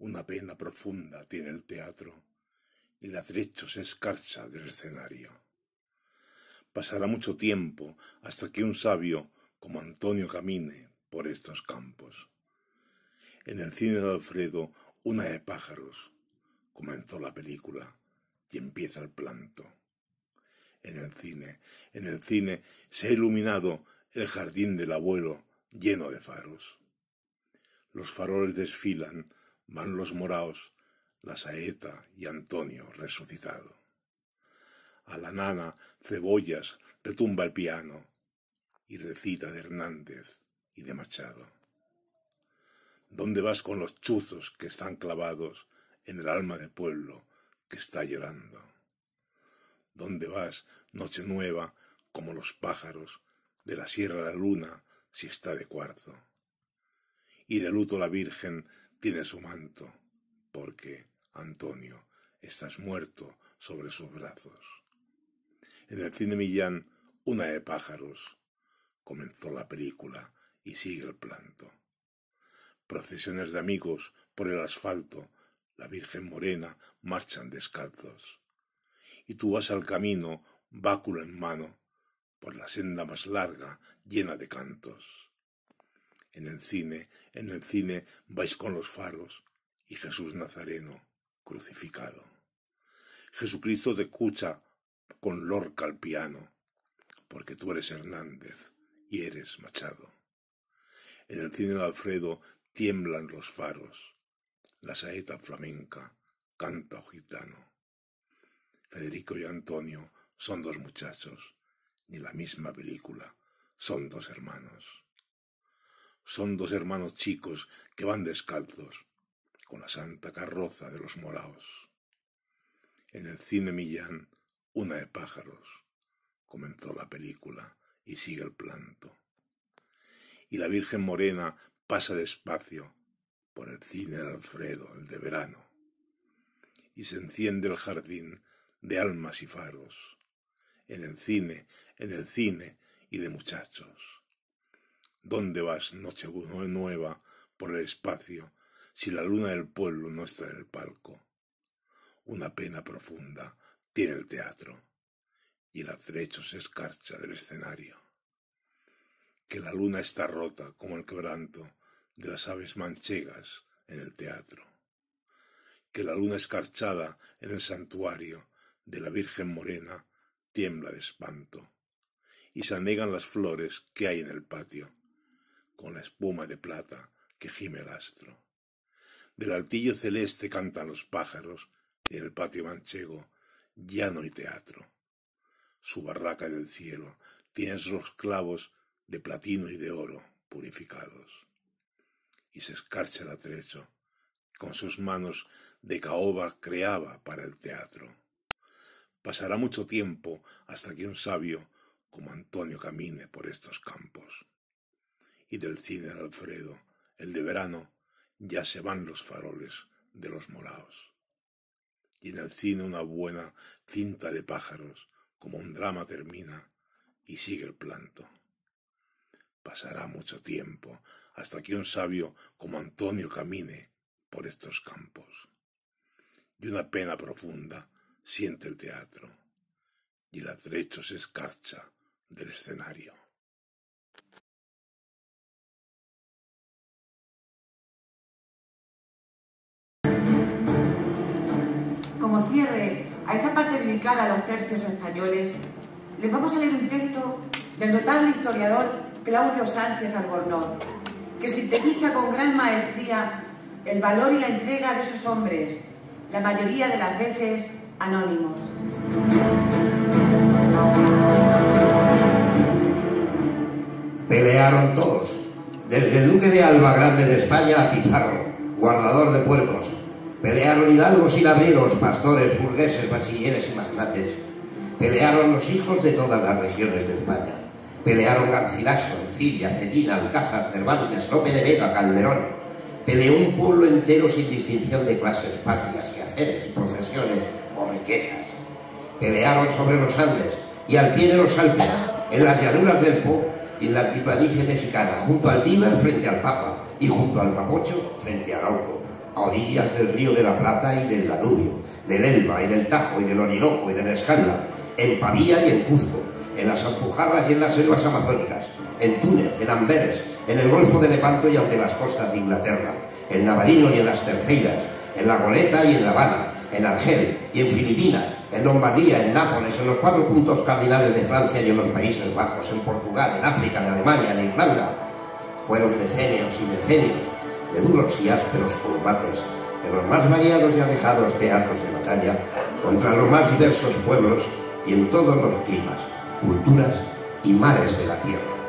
Una pena profunda tiene el teatro y la se escarcha del escenario. Pasará mucho tiempo hasta que un sabio como Antonio camine por estos campos. En el cine de Alfredo, una de pájaros, comenzó la película y empieza el planto. En el cine, en el cine se ha iluminado el jardín del abuelo lleno de faros. Los faroles desfilan van los moraos, la saeta y Antonio resucitado. A la nana cebollas retumba el piano y recita de Hernández y de Machado. ¿Dónde vas con los chuzos que están clavados en el alma del pueblo que está llorando? ¿Dónde vas, noche nueva, como los pájaros de la Sierra de la Luna si está de cuarzo? Y de luto la Virgen tiene su manto, porque, Antonio, estás muerto sobre sus brazos. En el cine Millán, una de pájaros. Comenzó la película y sigue el planto. Procesiones de amigos por el asfalto, la Virgen Morena marchan descalzos. Y tú vas al camino, báculo en mano, por la senda más larga, llena de cantos en el cine, en el cine vais con los faros y Jesús Nazareno crucificado. Jesucristo te escucha con Lorca al piano, porque tú eres Hernández y eres Machado. En el cine de Alfredo tiemblan los faros, la saeta flamenca canta gitano. Federico y Antonio son dos muchachos, ni la misma película, son dos hermanos. Son dos hermanos chicos que van descalzos, con la santa carroza de los moraos. En el cine Millán, una de pájaros. Comenzó la película y sigue el planto. Y la Virgen Morena pasa despacio por el cine de Alfredo, el de verano. Y se enciende el jardín de almas y faros. En el cine, en el cine y de muchachos. ¿Dónde vas, noche nueva, por el espacio, si la luna del pueblo no está en el palco? Una pena profunda tiene el teatro, y el atrecho se escarcha del escenario. Que la luna está rota como el quebranto de las aves manchegas en el teatro. Que la luna escarchada en el santuario de la Virgen Morena tiembla de espanto, y se anegan las flores que hay en el patio con la espuma de plata que gime el astro. Del altillo celeste cantan los pájaros en el patio manchego ya no hay teatro. Su barraca del cielo tiene los clavos de platino y de oro purificados. Y se escarcha el atrecho, con sus manos de caoba creaba para el teatro. Pasará mucho tiempo hasta que un sabio como Antonio camine por estos y del cine Alfredo, el de verano, ya se van los faroles de los moraos. Y en el cine una buena cinta de pájaros, como un drama termina y sigue el planto. Pasará mucho tiempo hasta que un sabio como Antonio camine por estos campos. Y una pena profunda siente el teatro, y el atrecho se escarcha del escenario. A esta parte dedicada a los tercios españoles, les vamos a leer un texto del notable historiador Claudio Sánchez Albornoz, que sintetiza con gran maestría el valor y la entrega de esos hombres, la mayoría de las veces anónimos. Pelearon todos, desde el duque de Alba Grande de España a Pizarro, guardador de puercos, Pelearon hidalgos y labreros, pastores, burgueses, bachilleres y magnates. Pelearon los hijos de todas las regiones de España. Pelearon Garcilaso, Ercilla, Cedina, Alcázar, Cervantes, Lope de Vega, Calderón. Peleó un pueblo entero sin distinción de clases, patrias, haceres, profesiones o riquezas. Pelearon sobre los Andes y al pie de los Alpes, en las llanuras del Po y en la altiplanicie mexicana, junto al Tíber frente al Papa y junto al Mapocho frente al Auto a orillas del río de la Plata y del Danubio, del Elba y del Tajo y del Orinoco y del Escala, en Pavía y en Cuzco, en las Alpujarras y en las selvas amazónicas, en Túnez, en Amberes, en el Golfo de Lepanto y ante las costas de Inglaterra, en Navarino y en las Terceiras, en La Goleta y en La Habana, en Argel y en Filipinas, en Lombardía, en Nápoles, en los cuatro puntos cardinales de Francia y en los Países Bajos, en Portugal, en África, en Alemania, en Irlanda. Fueron decenios y decenios de duros y ásperos combates en los más variados y alejados teatros de batalla contra los más diversos pueblos y en todos los climas, culturas y mares de la tierra.